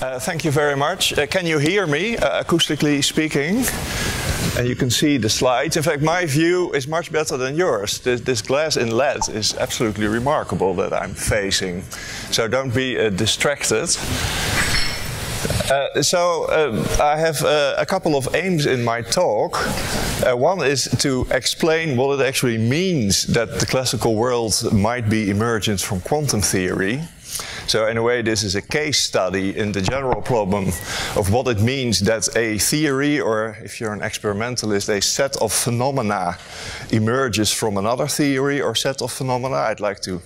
Uh, thank you very much. Uh, can you hear me, uh, acoustically speaking? And you can see the slides. In fact, my view is much better than yours. This, this glass in LED is absolutely remarkable that I'm facing. So don't be uh, distracted. Uh, so uh, I have uh, a couple of aims in my talk. Uh, one is to explain what it actually means that the classical world might be emergent from quantum theory. So in a way, this is a case study in the general problem of what it means that a theory, or if you're an experimentalist, a set of phenomena emerges from another theory or set of phenomena. I'd like to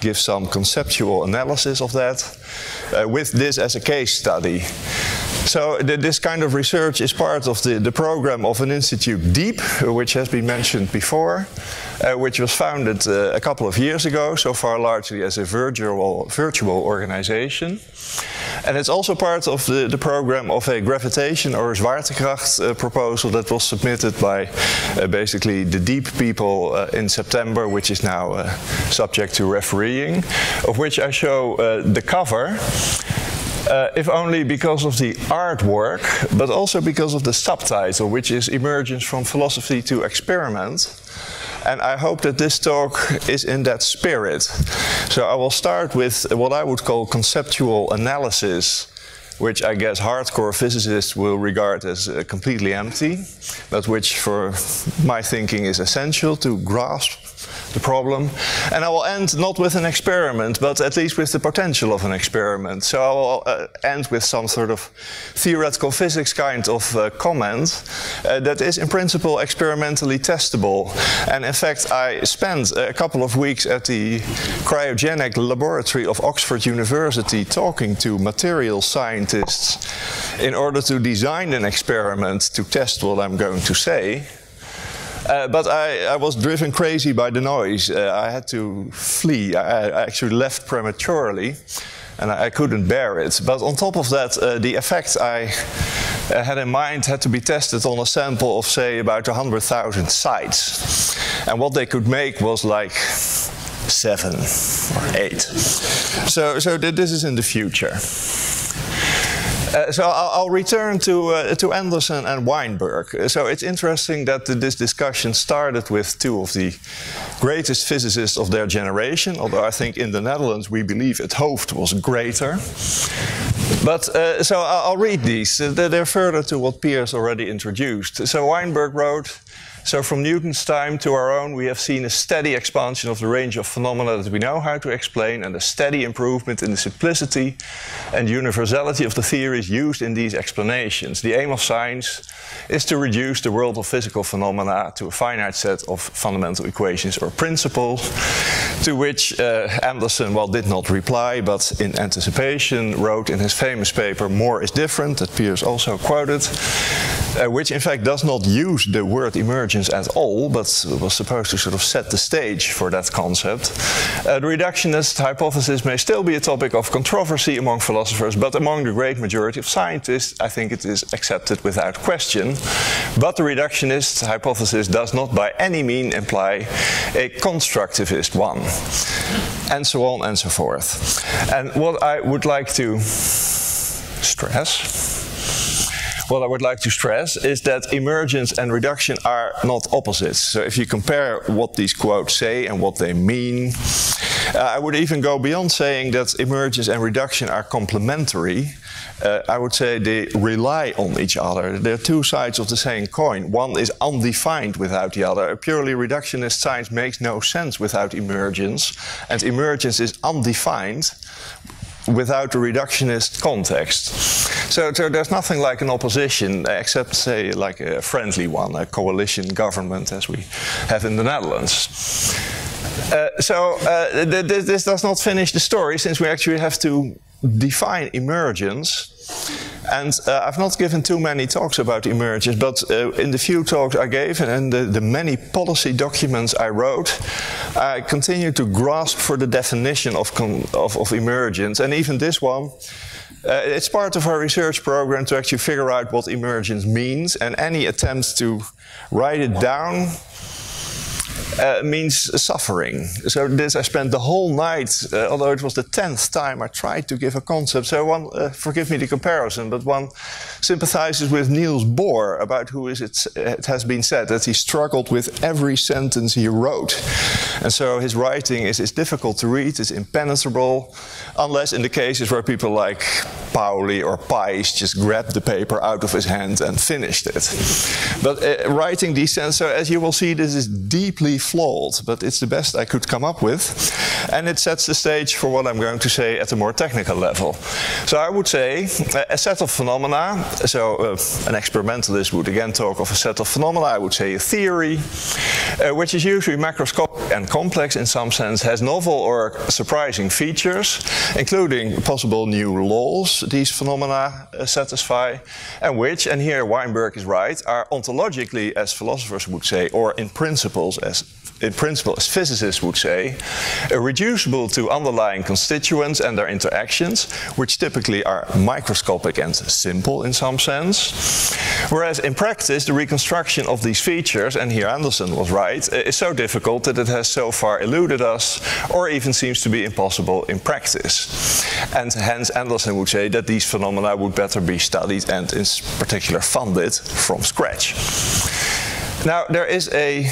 give some conceptual analysis of that uh, with this as a case study. So the, this kind of research is part of the, the program of an institute, DIEP, which has been mentioned before, uh, which was founded uh, a couple of years ago, so far largely as a virtual, virtual organization. And it's also part of the, the program of a gravitation or zwaartekracht uh, proposal that was submitted by uh, basically the DIEP people uh, in September, which is now uh, subject to refereeing, of which I show the cover. Uh, if only because of the artwork, but also because of the subtitle, which is Emergence from Philosophy to Experiment. And I hope that this talk is in that spirit. So I will start with what I would call conceptual analysis which I guess hardcore physicists will regard as uh, completely empty, but which for my thinking is essential to grasp the problem. And I will end not with an experiment, but at least with the potential of an experiment. So I will uh, end with some sort of theoretical physics kind of uh, comment uh, that is in principle experimentally testable. And in fact, I spent a couple of weeks at the cryogenic laboratory of Oxford University talking to material scientists in order to design an experiment to test what I'm going to say. Uh, but I, I, was driven crazy by the noise. Uh, I had to flee. I, I, actually left prematurely and I, I, couldn't bear it. But on top of that, uh, the effects I had in mind had to be tested on a sample of, say, about 100,000 sites. And what they could make was like seven or eight. So, so th this is in the future. Uh, so I'll, I'll, return to, uh, to Anderson and Weinberg. So it's interesting that this discussion started with two of the greatest physicists of their generation, although I think in the Netherlands we believe 't Hooft was greater. But uh, so I'll read these. They're further to what Piers already introduced. So Weinberg wrote, so from Newton's time to our own, we have seen a steady expansion of the range of phenomena that we know how to explain and a steady improvement in the simplicity and universality of the theories used in these explanations. The aim of science is to reduce the world of physical phenomena to a finite set of fundamental equations or principles, to which uh, Anderson, well, did not reply, but in anticipation wrote in his famous paper, More is Different, that Piers also quoted, uh, which in fact does not use the word emergence at all, but was supposed to sort of set the stage for that concept. Uh, the reductionist hypothesis may still be a topic of controversy among philosophers, but among the great majority of scientists, I think it is accepted without question. But the reductionist hypothesis does not by any means imply a constructivist one. And so on and so forth. And what I would like to stress what I would like to stress is that emergence and reduction are not opposites. So if you compare what these quotes say and what they mean, uh, I would even go beyond saying that emergence and reduction are complementary. Uh, I would say they rely on each other. They're two sides of the same coin. One is undefined without the other. A purely reductionist science makes no sense without emergence, and emergence is undefined without a reductionist context. So, so, there's nothing like an opposition except, say, like a friendly one, a coalition government as we have in the Netherlands. Uh, so uh, th th this does not finish the story since we actually have to define emergence. And uh, I've not given too many talks about emergence, but uh, in the few talks I gave and the, the, many policy documents I wrote, I continue to grasp for the definition of, of, of emergence. And even this one, uh, it's part of our research program to actually figure out what emergence means, and any attempts to write it down uh, means suffering. So this I spent the whole night, uh, although it was the tenth time I tried to give a concept. So one, uh, forgive me the comparison, but one sympathizes with Niels Bohr about who is it, it has been said that he struggled with every sentence he wrote. And so his writing is, is difficult to read, it's impenetrable, unless in the cases where people like Pauli or Pais just grabbed the paper out of his hand and finished it. But uh, writing these sentences, so as you will see, this is deeply flawed, but it's the best I could come up with. And it sets the stage for what I'm going to say at a more technical level. So I would say a set of phenomena, so uh, an experimentalist would again talk of a set of phenomena, I would say a theory, uh, which is usually macroscopic and complex in some sense, has novel or surprising features, including possible new laws these phenomena uh, satisfy, and which, and here Weinberg is right, are ontologically, as philosophers would say, or in principles, as in principle, as physicists would say, reducible to underlying constituents and their interactions, which typically are microscopic and simple in some sense. Whereas in practice, the reconstruction of these features, and here Anderson was right, is so difficult that it has so far eluded us, or even seems to be impossible in practice. And hence, Anderson would say that these phenomena would better be studied and, in particular, funded from scratch. Now, there is a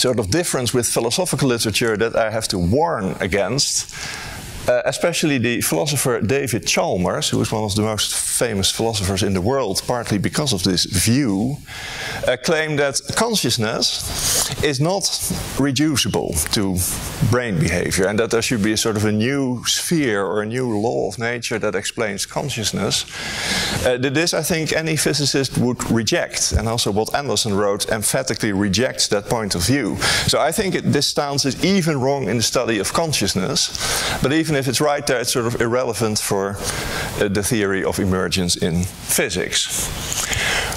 sort of difference with philosophical literature that I have to warn against. Uh, especially the philosopher David Chalmers, who is one of the most famous philosophers in the world, partly because of this view, uh, claim that consciousness is not reducible to brain behavior and that there should be a sort of a new sphere or a new law of nature that explains consciousness. Uh, this, I think, any physicist would reject, and also what Anderson wrote emphatically rejects that point of view. So I think it, this stance is even wrong in the study of consciousness, but even if it's right there, it's sort of irrelevant for uh, the theory of emergence in physics.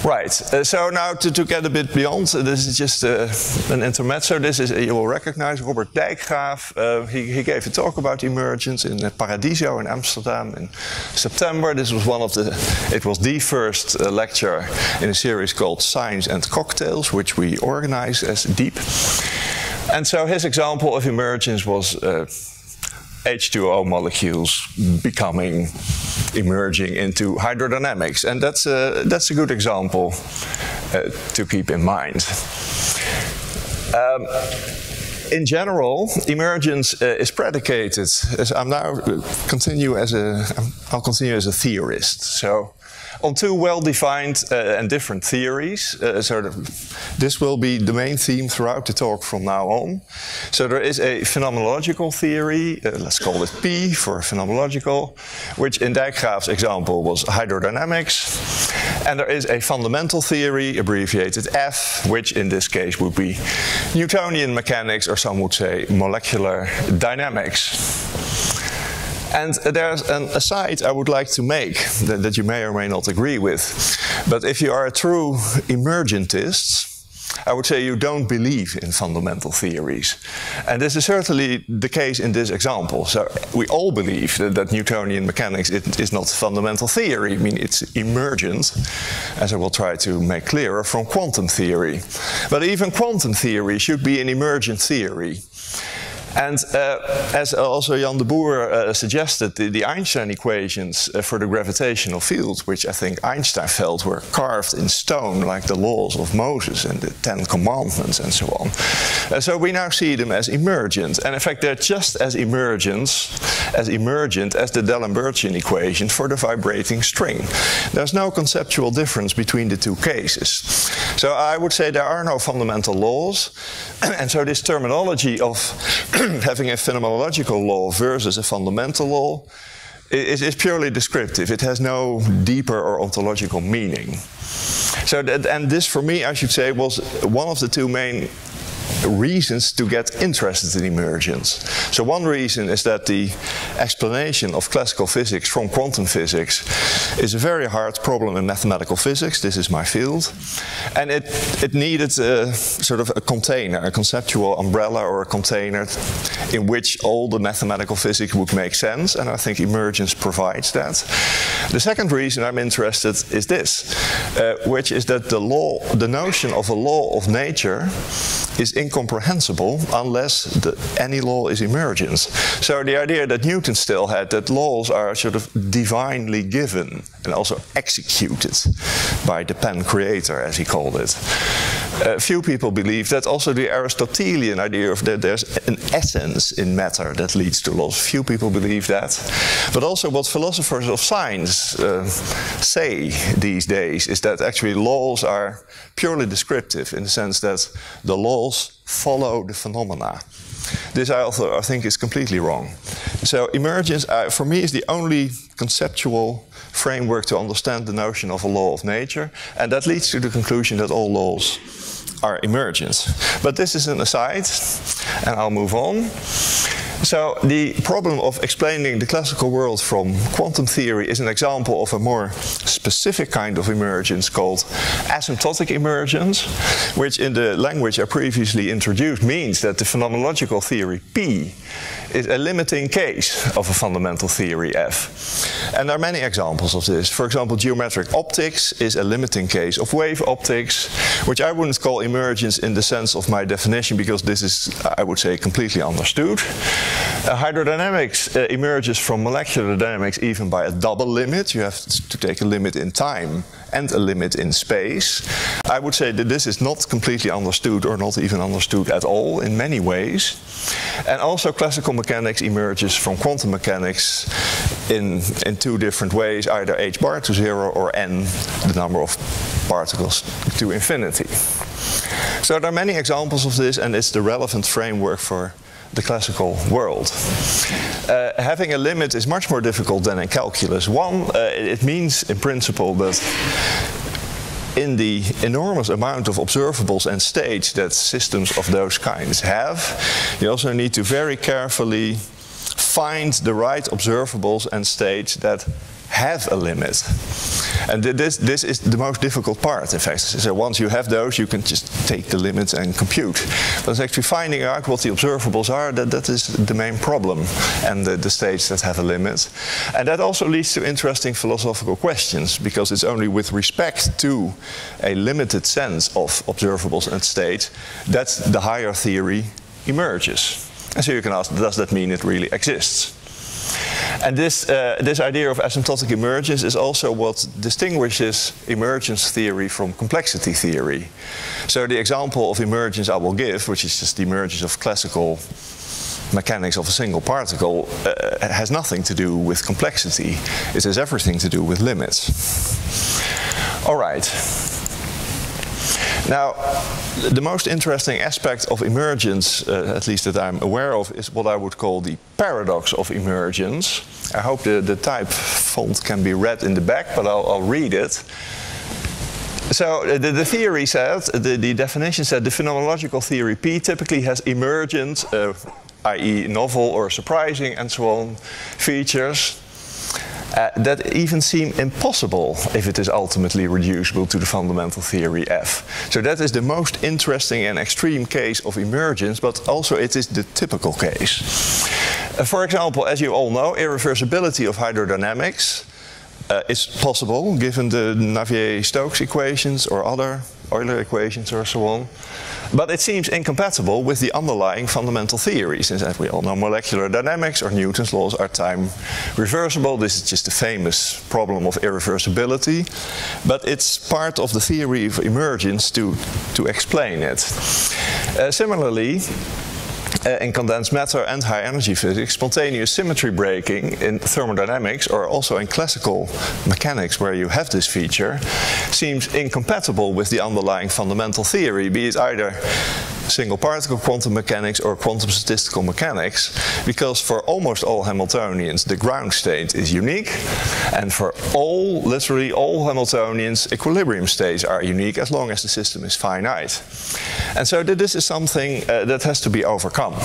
Right, uh, so now to, to, get a bit beyond, uh, this is just uh, an intermezzo. This is, you will recognize Robert Dijkgraaf. Uh, he, he, gave a talk about emergence in Paradiso in Amsterdam in September. This was one of the, it was the first uh, lecture in a series called Science and Cocktails, which we organize as DIEP. And so his example of emergence was H2O molecules becoming, emerging into hydrodynamics. And that's a, that's a good example uh, to keep in mind. Um, in general, emergence uh, is predicated. I'm now continue as a I'll continue as a theorist. So on two well-defined uh, and different theories. Uh, so this will be the main theme throughout the talk from now on. So there is a phenomenological theory, uh, let's call it P for phenomenological, which in Dijkgraaf's example was hydrodynamics. And there is a fundamental theory, abbreviated F, which in this case would be Newtonian mechanics, or some would say molecular dynamics. And there's an aside I would like to make that, that you may or may not agree with. But if you are a true emergentist, I would say you don't believe in fundamental theories. And this is certainly the case in this example. So we all believe that, that Newtonian mechanics is not a fundamental theory. I mean, it's emergent, as I will try to make clearer, from quantum theory. But even quantum theory should be an emergent theory. And uh, as also Jan de Boer uh, suggested, the, the, Einstein equations uh, for the gravitational field, which I think Einstein felt were carved in stone, like the laws of Moses and the Ten Commandments and so on. So we now see them as emergent. And in fact, they're just as emergent as emergent as the D'Alembert equation for the vibrating string. There's no conceptual difference between the two cases. So I would say there are no fundamental laws. and so this terminology of having a phenomenological law versus a fundamental law is, is, purely descriptive. It has no deeper or ontological meaning. So, that, and this for me, I should say, was one of the two main reasons to get interested in emergence. So one reason is that the explanation of classical physics from quantum physics is a very hard problem in mathematical physics. This is my field. And it, it needed a, sort of a container, a conceptual umbrella or a container in which all the mathematical physics would make sense. And I think emergence provides that. The second reason I'm interested is this, uh, which is that the law, the notion of a law of nature is incomprehensible unless the, any law is emergence. So the idea that Newton still had that laws are sort of divinely given and also executed by the Pantocrator, as he called it. Uh, few people believe that also the Aristotelian idea of that there's an essence in matter that leads to laws. Few people believe that. But also what philosophers of science uh, say these days is that actually laws are purely descriptive in the sense that the laws follow the phenomena. This I also I think is completely wrong. So emergence, uh, for me, is the only conceptual framework to understand the notion of a law of nature, and that leads to the conclusion that all laws are emergence. But this is an aside, and I'll move on. So the problem of explaining the classical world from quantum theory is an example of a more specific kind of emergence called asymptotic emergence, which in the language I previously introduced means that the phenomenological theory P is a limiting case of a fundamental theory F. And there are many examples of this. For example, geometric optics is a limiting case of wave optics, which I wouldn't call emergence in the sense of my definition because this is, I would say, completely understood. Uh, hydrodynamics uh, emerges from molecular dynamics even by a double limit. You have to take a limit in time and a limit in space. I would say that this is not completely understood or not even understood at all in many ways. And also classical mechanics emerges from quantum mechanics in, in two different ways, either h bar to zero or n, the number of particles to infinity. So there are many examples of this and it's the relevant framework for the classical world. Uh, having a limit is much more difficult than in calculus. One, uh, it means in principle that in the enormous amount of observables and states that systems of those kinds have, you also need to very carefully find the right observables and states that have a limit. And this, this is the most difficult part, in fact. So once you have those, you can just take the limits and compute. But it's actually finding out what the observables are, that, that is the main problem, and the, the states that have a limit. And that also leads to interesting philosophical questions, because it's only with respect to a limited sense of observables and states that the higher theory emerges. And so you can ask, does that mean it really exists? And this, uh, this idea of asymptotic emergence is also what distinguishes emergence theory from complexity theory. So the example of emergence I will give, which is just the emergence of classical mechanics of a single particle, uh, has nothing to do with complexity. It has everything to do with limits. All right. Now, the most interesting aspect of emergence, uh, at least that I'm aware of, is what I would call the paradox of emergence. I hope the, the type font can be read in the back, but I'll, I'll read it. So uh, the, the, theory said, the, the, definition said the phenomenological theory P typically has emergent, uh, i.e. novel or surprising and so on, features uh, that even seem impossible if it is ultimately reducible to the fundamental theory F. So that is the most interesting and extreme case of emergence, but also it is the typical case. Uh, for example, as you all know, irreversibility of hydrodynamics uh, is possible given the Navier-Stokes equations or other Euler equations or so on. But it seems incompatible with the underlying fundamental theories, as we all know molecular dynamics or Newton's laws are time reversible. This is just a famous problem of irreversibility. But it's part of the theory of emergence to, to explain it. Uh, similarly, Eh, in condensed matter and high energy physics, spontaneous symmetry breaking in thermodynamics or also in classical mechanics where you have this feature seems incompatible with the underlying fundamental theory, be it either single particle quantum mechanics or quantum statistical mechanics because for almost all Hamiltonians the ground state is unique and for all, literally all Hamiltonians equilibrium states are unique as long as the system is finite. And so this is something uh, that has to be overcome.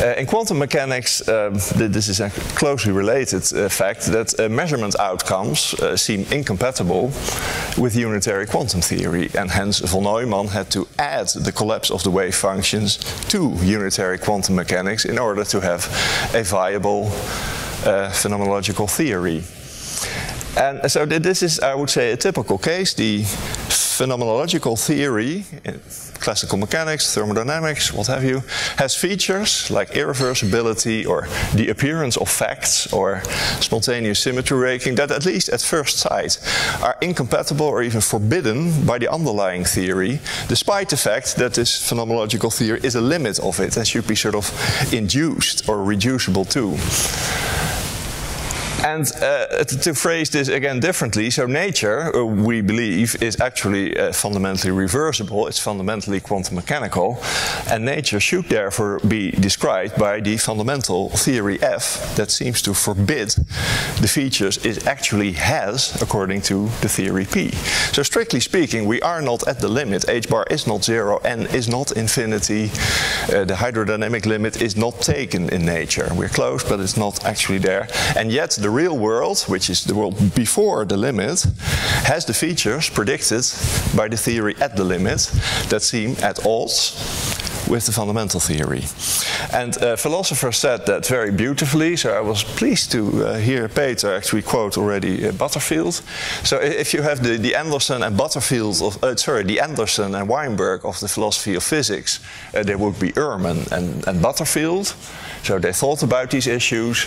Uh, in quantum mechanics, um, this is a closely related uh, fact that uh, measurement outcomes uh, seem incompatible with unitary quantum theory and hence von Neumann had to add the collapse of the wave functions to unitary quantum mechanics in order to have a viable uh, phenomenological theory. And so this is, I would say, a typical case. The phenomenological theory, eh, classical mechanics, thermodynamics, what have you, has features like irreversibility or the appearance of facts or spontaneous symmetry breaking that at least at first sight are incompatible or even forbidden by the underlying theory, despite the fact that this phenomenological theory is a limit of it and should be sort of induced or reducible to. And uh, to phrase this again differently, so nature, uh, we believe, is actually uh, fundamentally reversible. It's fundamentally quantum mechanical. And nature should therefore be described by the fundamental theory F that seems to forbid the features it actually has according to the theory P. So strictly speaking, we are not at the limit. H bar is not zero, N is not infinity. Uh, the hydrodynamic limit is not taken in nature. We're close, but it's not actually there. And yet the the real world, which is the world before the limit, has the features predicted by the theory at the limit that seem at odds with the fundamental theory. And uh, philosophers said that very beautifully, so I was pleased to uh, hear Peter actually quote already uh, Butterfield. So if you have the, the Anderson and Butterfield, of, uh, sorry, the Anderson and Weinberg of the philosophy of physics, uh, there would be Earman and, and Butterfield. So they thought about these issues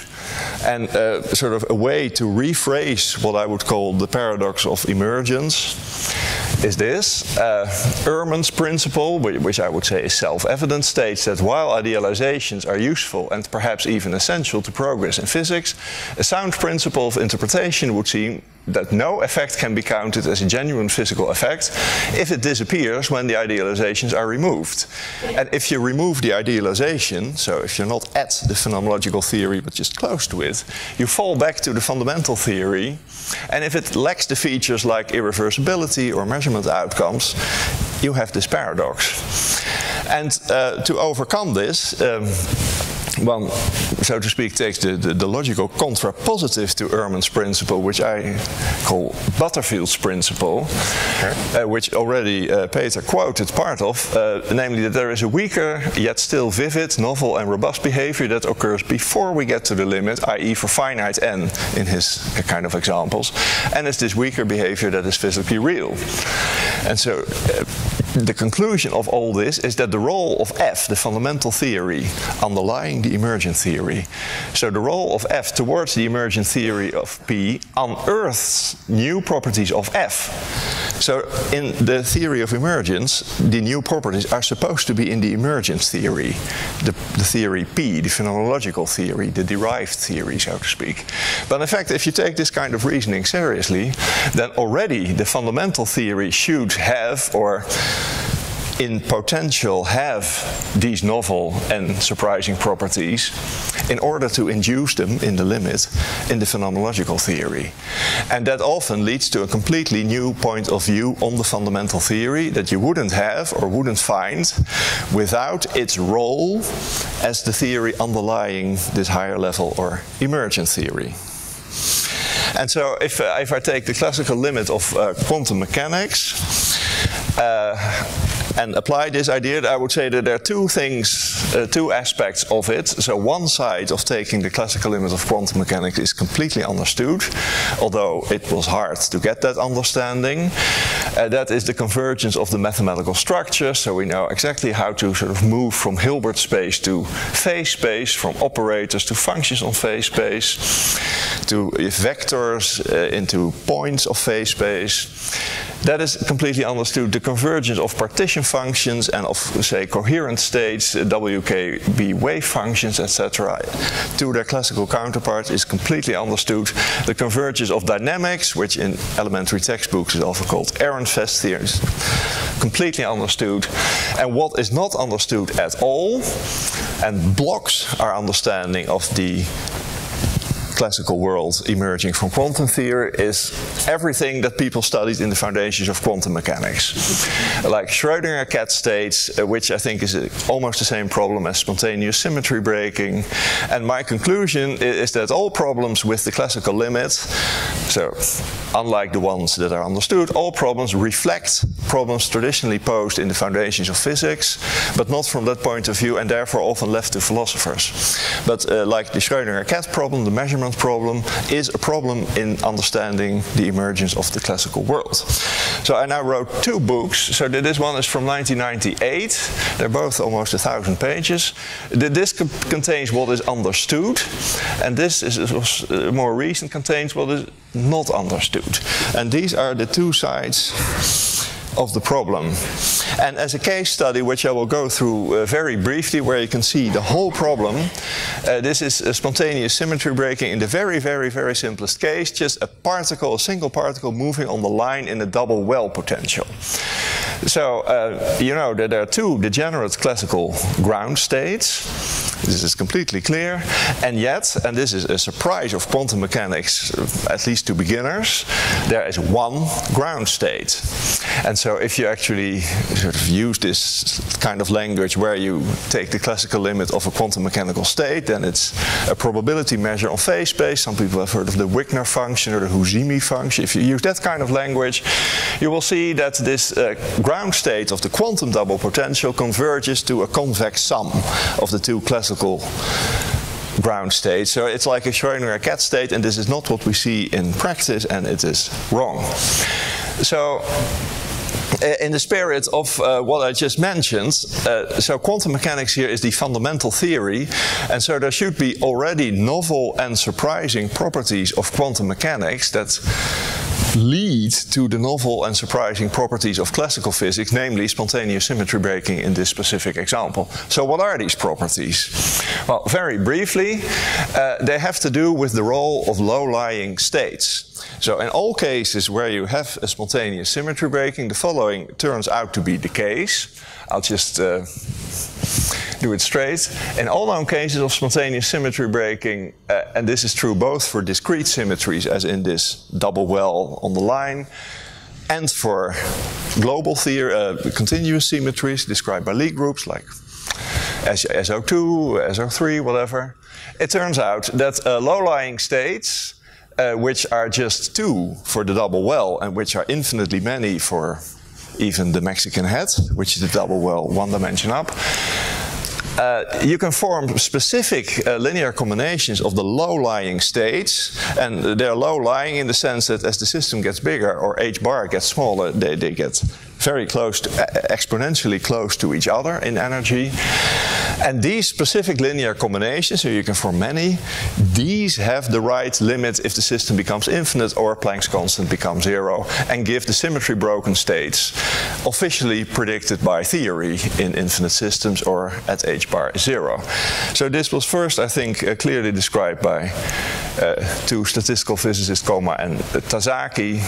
and sort of a way to rephrase what I would call the paradox of emergence is this. Uh, Earman's principle, which I would say is self-evident, states that while idealizations are useful and perhaps even essential to progress in physics, a sound principle of interpretation would seem that no effect can be counted as a genuine physical effect if it disappears when the idealizations are removed. And if you remove the idealization, so if you're not at the phenomenological theory but just close to it, you fall back to the fundamental theory. And if it lacks the features like irreversibility or measurement outcomes, you have this paradox. And uh, to overcome this, um, one, so to speak, takes the, the, the, logical contrapositive to Earman's principle, which I call Butterfield's principle, uh, which already uh, Peter quoted part of, uh, namely that there is a weaker yet still vivid, novel and robust behavior that occurs before we get to the limit, i.e. for finite n in his kind of examples, and it's this weaker behavior that is physically real. And so uh, the conclusion of all this is that the role of F, the fundamental theory underlying the emergent theory, so the role of F towards the emergent theory of P unearths new properties of F. So in the theory of emergence, the new properties are supposed to be in the emergence theory, the, the theory P, the phenomenological theory, the derived theory, so to speak. But in fact, if you take this kind of reasoning seriously, then already the fundamental theory should have or in potential have these novel and surprising properties in order to induce them in the limit in the phenomenological theory. And that often leads to a completely new point of view on the fundamental theory that you wouldn't have or wouldn't find without its role as the theory underlying this higher level or emergent theory. And so if, uh, if I take the classical limit of uh, quantum mechanics, uh, and apply this idea, I would say that there are two things, uh, two aspects of it. So one side of taking the classical limit of quantum mechanics is completely understood, although it was hard to get that understanding. Uh, that is the convergence of the mathematical structure, so we know exactly how to sort of move from Hilbert space to phase space, from operators to functions on phase space, to vectors uh, into points of phase space. That is completely understood. The convergence of partition functions and of, say, coherent states, uh, WKB wave functions, etc., to their classical counterparts is completely understood. The convergence of dynamics, which in elementary textbooks is often called Ehrenfest theories, completely understood. And what is not understood at all and blocks our understanding of the classical world emerging from quantum theory is everything that people studied in the foundations of quantum mechanics. Like Schrödinger cat states, uh, which I think is a, almost the same problem as spontaneous symmetry breaking. And my conclusion is, is that all problems with the classical limit, so unlike the ones that are understood, all problems reflect problems traditionally posed in the foundations of physics, but not from that point of view and therefore often left to philosophers. But uh, like the Schrödinger cat problem, the measurement Problem is a problem in understanding the emergence of the classical world. So I now wrote two books. So this one is from 1998. They're both almost a thousand pages. This contains what is understood, and this is uh, more recent contains what is not understood. And these are the two sides of the problem. And as a case study, which I will go through uh, very briefly, where you can see the whole problem, uh, this is a spontaneous symmetry breaking in the very, very, very simplest case, just a particle, a single particle moving on the line in a double well potential. So, uh, you know that there are two degenerate classical ground states. This is completely clear. And yet, and this is a surprise of quantum mechanics, at least to beginners, there is one ground state. And so if you actually sort of use this kind of language where you take the classical limit of a quantum mechanical state, then it's a probability measure on phase space. Some people have heard of the Wigner function or the Husimi function. If you use that kind of language, you will see that this uh, ground state of the quantum double potential converges to a convex sum of the two classical classical ground state. So it's like a Schrodinger cat state, and this is not what we see in practice, and it is wrong. So in the spirit of uh, what I just mentioned, uh, so quantum mechanics here is the fundamental theory, and so there should be already novel and surprising properties of quantum mechanics that lead to the novel and surprising properties of classical physics, namely spontaneous symmetry breaking in this specific example. So what are these properties? Well, very briefly, uh, they have to do with the role of low-lying states. So in all cases where you have a spontaneous symmetry breaking, the following turns out to be the case. I'll just uh, do it straight. In all known cases of spontaneous symmetry breaking, uh, and this is true both for discrete symmetries, as in this double well on the line, and for global uh, continuous symmetries described by Lie groups like SO2, SO3, whatever. It turns out that uh, low-lying states, uh, which are just two for the double well and which are infinitely many for even the Mexican hat, which is the double well one dimension up, uh, you can form specific uh, linear combinations of the low-lying states, and they're low-lying in the sense that as the system gets bigger or h bar gets smaller, they, they get very close, to, exponentially close to each other in energy. And these specific linear combinations, so you can form many, these have the right limit if the system becomes infinite or Planck's constant becomes zero, and give the symmetry broken states officially predicted by theory in infinite systems or at h bar zero. So this was first, I think, uh, clearly described by uh, two statistical physicists, Koma and Tasaki.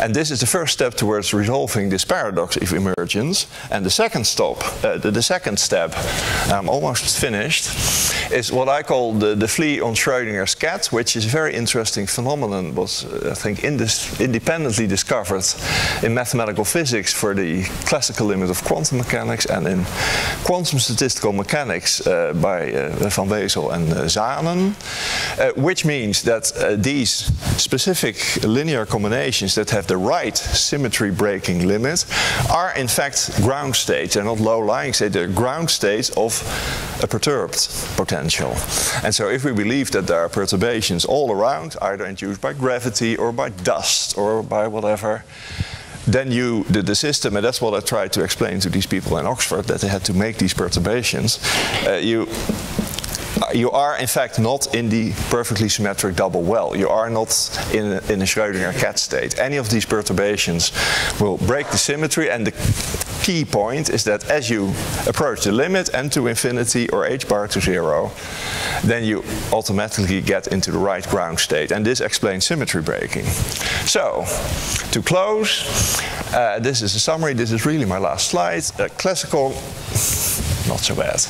And this is the first step towards resolving this paradox of emergence. And the second stop, uh, the, the, second step, I'm almost finished, is what I call the, the flea on Schrodinger's cat, which is a very interesting phenomenon, was uh, I think independently discovered in mathematical physics for the classical limit of quantum mechanics and in quantum statistical mechanics uh, by uh, Van Wezel and uh, Zaanen, uh, which means that these specific linear combinations that have the right symmetry breaking limit are in fact ground states. They're not low-lying states, they're ground states of a perturbed potential. And so if we believe that there are perturbations all around, either induced by gravity or by dust or by whatever, then you, the, the, system, and that's what I tried to explain to these people in Oxford, that they had to make these perturbations. Uh, you you are in fact not in the perfectly symmetric double well. You are not in a, in a Schrodinger cat state. Any of these perturbations will break the symmetry and the key point is that as you approach the limit n to infinity or h bar to zero, then you automatically get into the right ground state. And this explains symmetry breaking. So, to close, uh, this is a summary. This is really my last slide. Classical not so bad.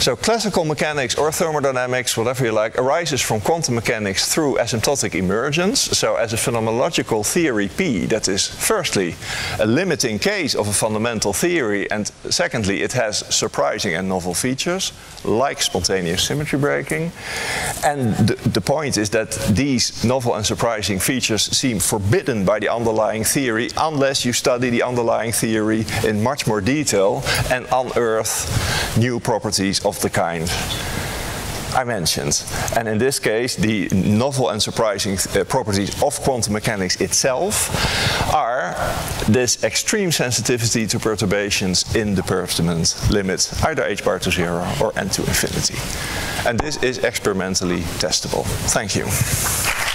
So classical mechanics or thermodynamics, whatever you like, arises from quantum mechanics through asymptotic emergence. So as a phenomenological theory P, that is firstly a limiting case of a fundamental theory, and secondly, it has surprising and novel features, like spontaneous symmetry breaking. And the, the point is that these novel and surprising features seem forbidden by the underlying theory unless you study the underlying theory in much more detail and unearth new properties of the kind I mentioned. And in this case, the novel and surprising uh, properties of quantum mechanics itself are this extreme sensitivity to perturbations in the perturbation limit, either h bar to zero or n to infinity. And this is experimentally testable. Thank you.